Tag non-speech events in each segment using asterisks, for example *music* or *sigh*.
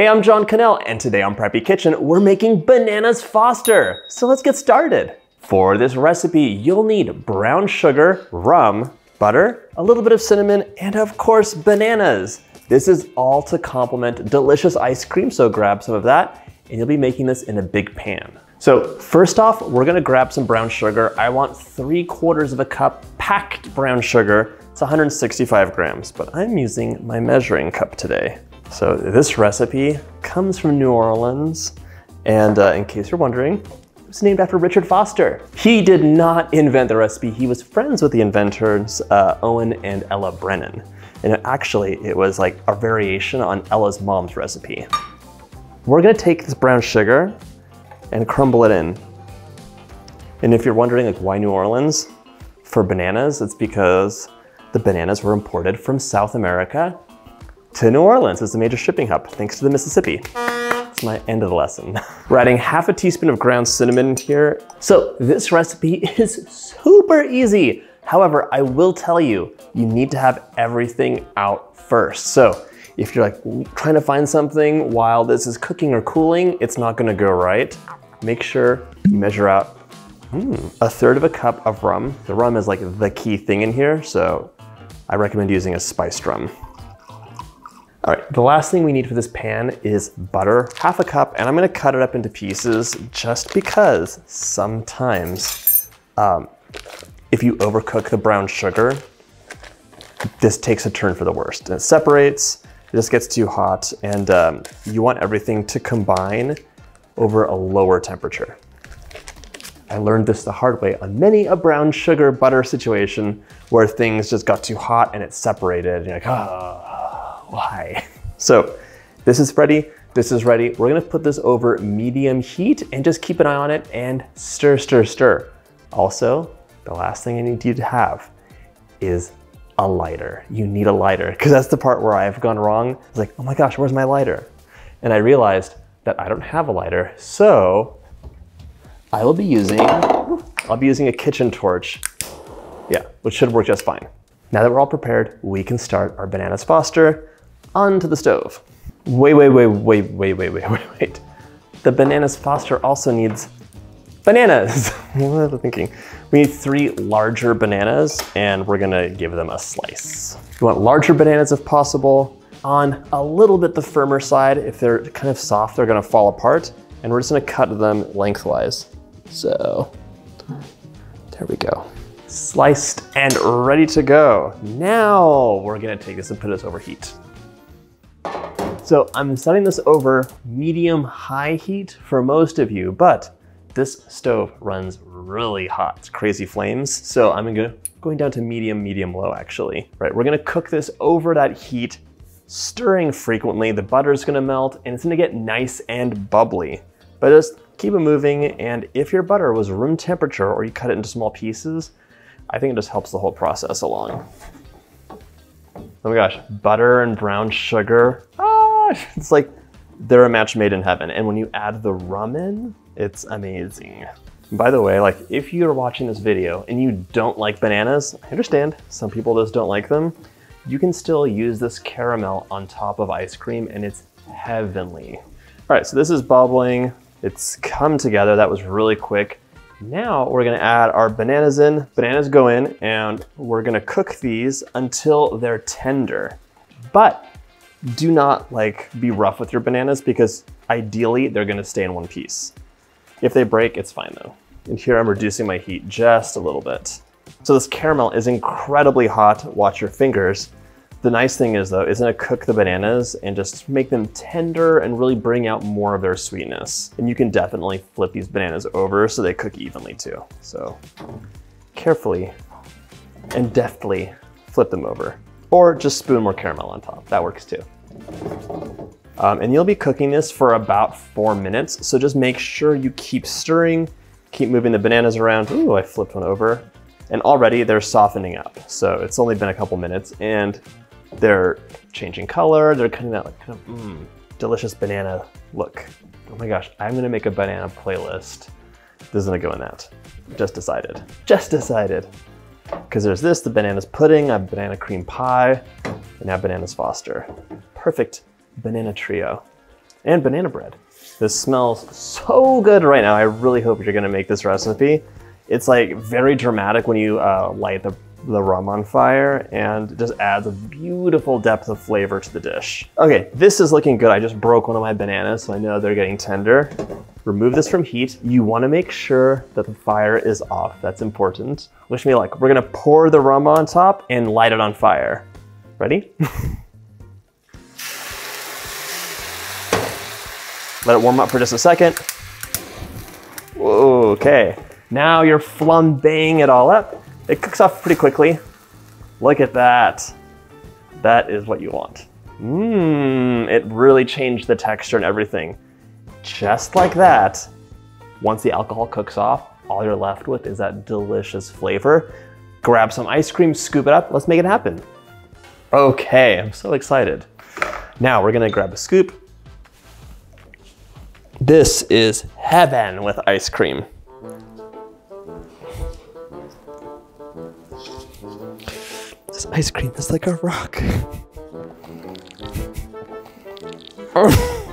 Hey, I'm John Kanell, and today on Preppy Kitchen, we're making bananas Foster. So let's get started. For this recipe, you'll need brown sugar, rum, butter, a little bit of cinnamon, and of course, bananas. This is all to complement delicious ice cream, so grab some of that, and you'll be making this in a big pan. So first off, we're gonna grab some brown sugar. I want three quarters of a cup packed brown sugar. It's 165 grams, but I'm using my measuring cup today. So this recipe comes from New Orleans. And uh, in case you're wondering, it was named after Richard Foster. He did not invent the recipe. He was friends with the inventors, uh, Owen and Ella Brennan. And actually, it was like a variation on Ella's mom's recipe. We're gonna take this brown sugar and crumble it in. And if you're wondering like why New Orleans for bananas, it's because the bananas were imported from South America to New Orleans as a major shipping hub, thanks to the Mississippi. That's my end of the lesson. *laughs* We're adding half a teaspoon of ground cinnamon here. So this recipe *laughs* is super easy. However, I will tell you, you need to have everything out first. So if you're like trying to find something while this is cooking or cooling, it's not gonna go right. Make sure you measure out hmm, a third of a cup of rum. The rum is like the key thing in here, so I recommend using a spiced rum. All right, the last thing we need for this pan is butter, half a cup, and I'm gonna cut it up into pieces just because sometimes um, if you overcook the brown sugar, this takes a turn for the worst. And it separates, it just gets too hot, and um, you want everything to combine over a lower temperature. I learned this the hard way on many a brown sugar butter situation where things just got too hot and it separated, and you're like, ah. Why? *laughs* So this is ready, this is ready. We're gonna put this over medium heat and just keep an eye on it and stir, stir, stir. Also, the last thing I need you to have is a lighter. You need a lighter because that's the part where I've gone wrong. It's like, oh my gosh, where's my lighter? And I realized that I don't have a lighter. So I will be using, I'll be using a kitchen torch. Yeah, which should work just fine. Now that we're all prepared, we can start our bananas foster onto the stove. Wait, wait, wait, wait, wait, wait, wait, wait, wait. The bananas foster also needs bananas. *laughs* what am I thinking? We need three larger bananas and we're gonna give them a slice. You want larger bananas if possible, on a little bit the firmer side. If they're kind of soft, they're gonna fall apart and we're just gonna cut them lengthwise. So, there we go. Sliced and ready to go. Now we're gonna take this and put this over heat. So I'm setting this over medium high heat for most of you, but this stove runs really hot. It's crazy flames. So I'm gonna, going down to medium, medium low actually. Right, we're gonna cook this over that heat, stirring frequently. The butter's gonna melt and it's gonna get nice and bubbly. But just keep it moving. And if your butter was room temperature or you cut it into small pieces, I think it just helps the whole process along. Oh my gosh, butter and brown sugar. Ah, it's like they're a match made in heaven. And when you add the rum in, it's amazing. By the way, like if you're watching this video and you don't like bananas, I understand, some people just don't like them. You can still use this caramel on top of ice cream and it's heavenly. All right, so this is bubbling. It's come together, that was really quick. Now we're gonna add our bananas in. Bananas go in and we're gonna cook these until they're tender. But do not like be rough with your bananas because ideally they're gonna stay in one piece. If they break, it's fine though. And here I'm reducing my heat just a little bit. So this caramel is incredibly hot, watch your fingers. The nice thing is though, is gonna cook the bananas and just make them tender and really bring out more of their sweetness. And you can definitely flip these bananas over so they cook evenly too. So carefully and deftly flip them over or just spoon more caramel on top. That works too. Um, and you'll be cooking this for about four minutes. So just make sure you keep stirring, keep moving the bananas around. Ooh, I flipped one over. And already they're softening up. So it's only been a couple minutes and they're changing color. They're kind of that like, kind of mm, delicious banana look. Oh my gosh, I'm gonna make a banana playlist. This is gonna go in that. Just decided, just decided because there's this, the bananas pudding, a banana cream pie, and now bananas foster. Perfect banana trio. and banana bread. This smells so good right now. I really hope you're gonna make this recipe. It's like very dramatic when you uh, light the, the rum on fire and just adds a beautiful depth of flavor to the dish. Okay, this is looking good. I just broke one of my bananas, so I know they're getting tender. Remove this from heat. You wanna make sure that the fire is off. That's important. Wish me luck. We're gonna pour the rum on top and light it on fire. Ready? *laughs* Let it warm up for just a second. Okay, now you're flambeing it all up. It cooks off pretty quickly. Look at that. That is what you want. Mmm, it really changed the texture and everything. Just like that, once the alcohol cooks off, all you're left with is that delicious flavor. Grab some ice cream, scoop it up, let's make it happen. Okay, I'm so excited. Now we're gonna grab a scoop, this is heaven with ice cream. Ice cream is like a rock. oh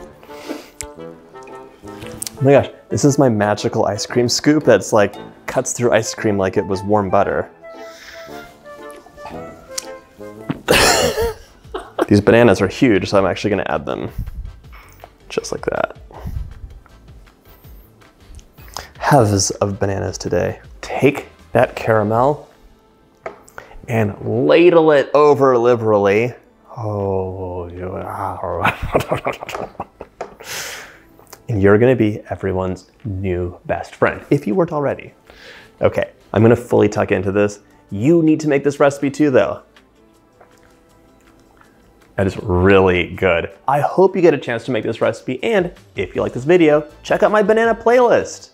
my gosh, this is my magical ice cream scoop that's like cuts through ice cream like it was warm butter. *laughs* These bananas are huge, so I'm actually gonna add them just like that halves of bananas today. Take that caramel and ladle it over liberally. Oh, *laughs* and you're gonna be everyone's new best friend, if you weren't already. Okay, I'm gonna fully tuck into this. You need to make this recipe too though. That is really good. I hope you get a chance to make this recipe and if you like this video, check out my banana playlist.